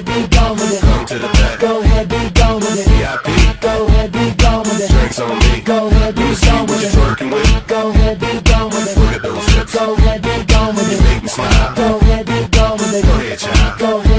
ahead, be gone with it. Go ahead, be gone with it. VIP. Go ahead, be gone with it. Drinks on me. Go ahead, be gone with it. You Working with. Go ahead, be gone with it. Look at those hips. Go ahead, be gone with it. You make me smile. Go ahead, be gone with it. Go ahead, child. Go ahead.